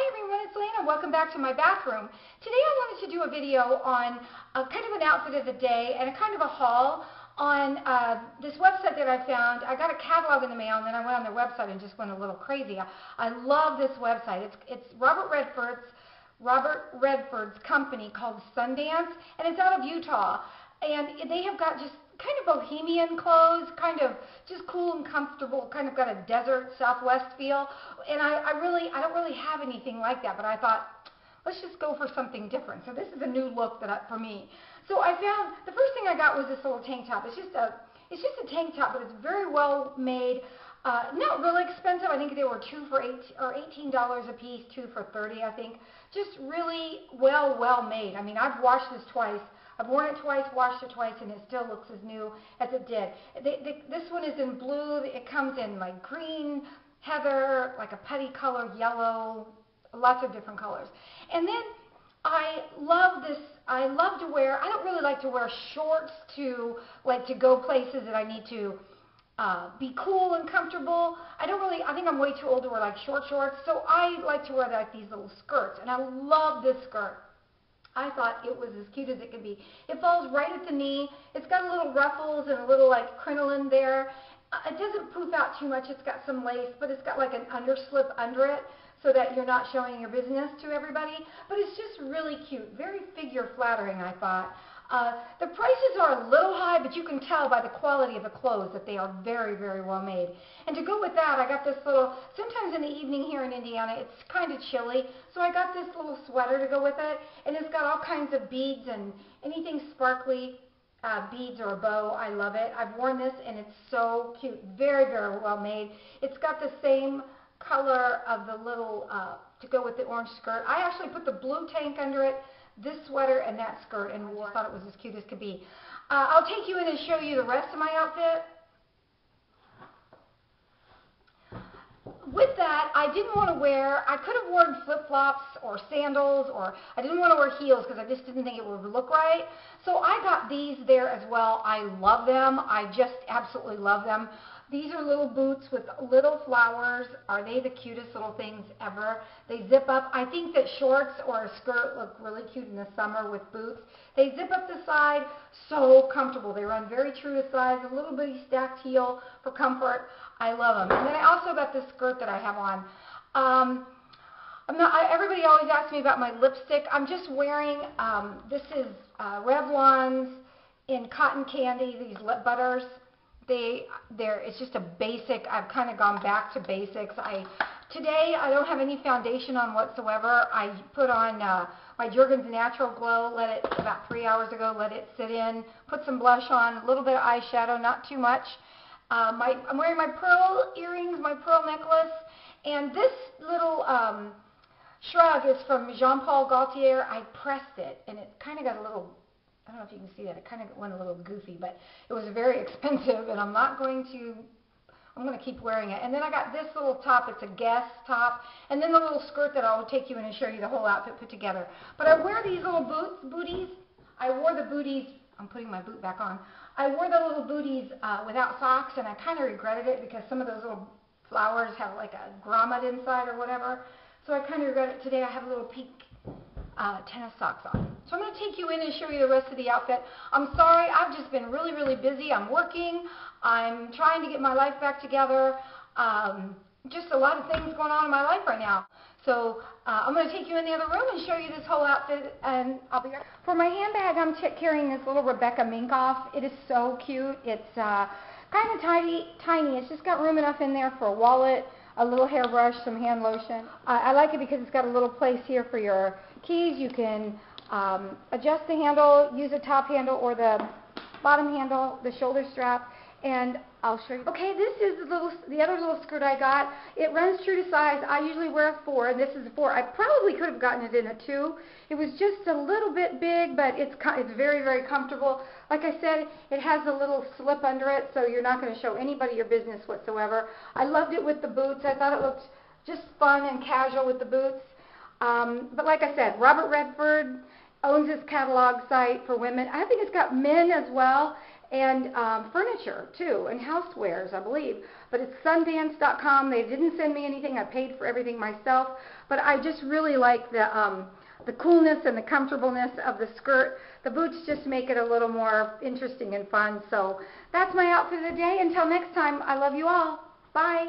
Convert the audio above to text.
Hi everyone, it's Lana. Welcome back to my bathroom. Today I wanted to do a video on a kind of an outfit of the day and a kind of a haul on uh, this website that I found. I got a catalog in the mail and then I went on their website and just went a little crazy. I, I love this website. It's, it's Robert Redford's Robert Redford's company called Sundance and it's out of Utah. And they have got just kind of bohemian clothes, kind of just cool and comfortable, kind of got a desert Southwest feel. And I, I really, I don't really have anything like that, but I thought, let's just go for something different. So this is a new look that I, for me. So I found, the first thing I got was this little tank top. It's just a, it's just a tank top, but it's very well made. Uh, not really expensive. I think they were two for eight or eighteen dollars a piece, two for thirty, I think. Just really well, well made. I mean, I've washed this twice. I've worn it twice, washed it twice, and it still looks as new as it did. The, the, this one is in blue. It comes in like green, heather, like a putty color, yellow, lots of different colors. And then I love this. I love to wear. I don't really like to wear shorts to like to go places that I need to uh, be cool and comfortable. I don't really. I think I'm way too old to wear like short shorts. So I like to wear like these little skirts, and I love this skirt. I thought it was as cute as it could be. It falls right at the knee. It's got a little ruffles and a little like crinoline there. Uh, it doesn't poof out too much. It's got some lace, but it's got like an underslip under it so that you're not showing your business to everybody. But it's just really cute. Very figure flattering, I thought. Uh, the prices are a little high, but you can tell by the quality of the clothes that they are very, very well made. And to go with that, I got this little, sometimes in the evening here in Indiana, it's kind of chilly, so I got this little sweater to go with it, and it's got all kinds of beads and anything sparkly, uh, beads or a bow. I love it. I've worn this, and it's so cute. Very, very well made. It's got the same color of the little, uh, to go with the orange skirt. I actually put the blue tank under it, this sweater and that skirt and just thought it was as cute as could be. Uh, I'll take you in and show you the rest of my outfit. With that, I didn't want to wear, I could have worn flip-flops or sandals or I didn't want to wear heels because I just didn't think it would look right. So I got these there as well. I love them. I just absolutely love them. These are little boots with little flowers. Are they the cutest little things ever? They zip up. I think that shorts or a skirt look really cute in the summer with boots. They zip up the side, so comfortable. They run very true to size, a little bitty stacked heel for comfort. I love them. And then I also got this skirt that I have on. Um, I'm not, I, everybody always asks me about my lipstick. I'm just wearing, um, this is uh, Revlon's in cotton candy, these lip butters they there it's just a basic I've kind of gone back to basics. I today I don't have any foundation on whatsoever. I put on uh, my Jergens natural glow let it about three hours ago let it sit in put some blush on a little bit of eyeshadow not too much. Uh, my I'm wearing my pearl earrings my pearl necklace and this little um, shrug is from Jean Paul Gaultier. I pressed it and it kind of got a little I don't know if you can see that. It kind of went a little goofy, but it was very expensive, and I'm not going to, I'm going to keep wearing it. And then I got this little top. It's a Guess top. And then the little skirt that I'll take you in and show you the whole outfit put together. But I wear these little boots, booties. I wore the booties, I'm putting my boot back on. I wore the little booties uh, without socks, and I kind of regretted it because some of those little flowers have like a grommet inside or whatever. So I kind of regret it. Today I have a little pink uh, tennis socks on. So I'm going to take you in and show you the rest of the outfit. I'm sorry, I've just been really, really busy. I'm working. I'm trying to get my life back together. Um, just a lot of things going on in my life right now. So uh, I'm going to take you in the other room and show you this whole outfit, and I'll be right For my handbag, I'm carrying this little Rebecca Minkoff. It is so cute. It's uh, kind of tiny, tiny. It's just got room enough in there for a wallet, a little hairbrush, some hand lotion. Uh, I like it because it's got a little place here for your keys. You can um, adjust the handle, use the top handle or the bottom handle, the shoulder strap, and I'll show you. Okay, this is the little, the other little skirt I got. It runs true to size. I usually wear a four, and this is a four. I probably could have gotten it in a two. It was just a little bit big, but it's it's very very comfortable. Like I said, it has a little slip under it, so you're not going to show anybody your business whatsoever. I loved it with the boots. I thought it looked just fun and casual with the boots. Um, but like I said, Robert Redford owns this catalog site for women. I think it's got men as well. and um, furniture too, and housewares, I believe. But it's Sundance.com. They didn't send me anything. I paid for everything myself. But I just really like the um, the coolness and the comfortableness of the skirt. The boots just make it a little more interesting and fun. So that's my outfit of the day. Until next time, I love you all. Bye.